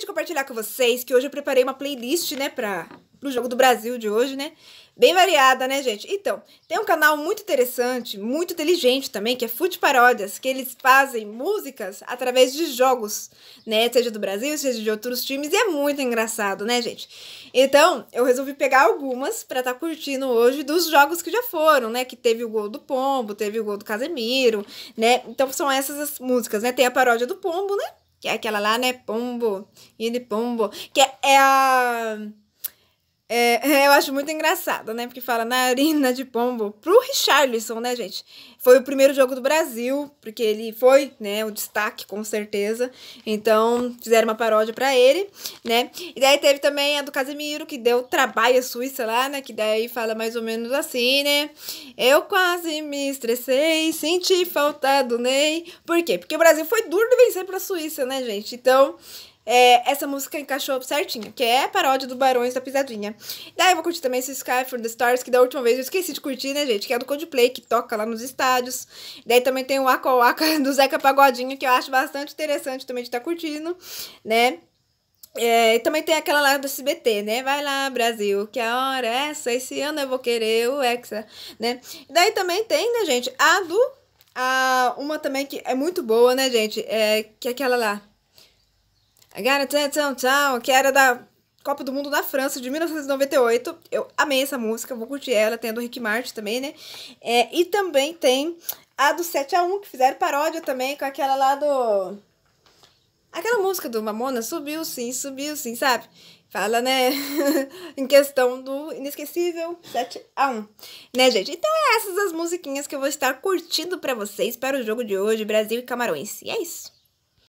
de compartilhar com vocês que hoje eu preparei uma playlist, né, para o jogo do Brasil de hoje, né? Bem variada, né, gente? Então, tem um canal muito interessante, muito inteligente também, que é Fute Paródias, que eles fazem músicas através de jogos, né? Seja do Brasil, seja de outros times, e é muito engraçado, né, gente? Então, eu resolvi pegar algumas para estar tá curtindo hoje dos jogos que já foram, né? Que teve o gol do Pombo, teve o gol do Casemiro, né? Então, são essas as músicas, né? Tem a paródia do Pombo, né? Que é aquela lá, né? Pombo, e de Pombo, que é, é a é, eu acho muito engraçado, né? Porque fala narina de pombo pro Richarlison, né, gente? Foi o primeiro jogo do Brasil, porque ele foi, né, o destaque, com certeza. Então, fizeram uma paródia para ele, né? E daí teve também a do Casemiro, que deu trabalho à Suíça lá, né? Que daí fala mais ou menos assim, né? Eu quase me estressei, senti falta do Ney. Por quê? Porque o Brasil foi duro de vencer pra Suíça, né, gente? Então, é, essa música encaixou certinho, que é a paródia do Barões da Pisadinha. Daí eu vou curtir também esse Sky for the Stars, que da última vez eu esqueci de curtir, né, gente? Que é do Coldplay, que toca lá nos estádios. Daí também tem o Waka Waka do Zeca Pagodinho, que eu acho bastante interessante também de estar tá curtindo, né? É, também tem aquela lá do SBT, né? Vai lá, Brasil, que a hora é essa, esse ano eu vou querer o Hexa, né? Daí também tem, né, gente, a do... A, uma também que é muito boa, né, gente? É, que é aquela lá Agora, tchau, tchau, que era da Copa do Mundo da França de 1998. Eu amei essa música, vou curtir ela. Tem a do Rick Martin também, né? É, e também tem a do 7x1, que fizeram paródia também com aquela lá do. Aquela música do Mamona, subiu sim, subiu sim, sabe? Fala, né? em questão do inesquecível 7 a 1 Né, gente? Então é essas as musiquinhas que eu vou estar curtindo para vocês para o jogo de hoje, Brasil e Camarões. E é isso.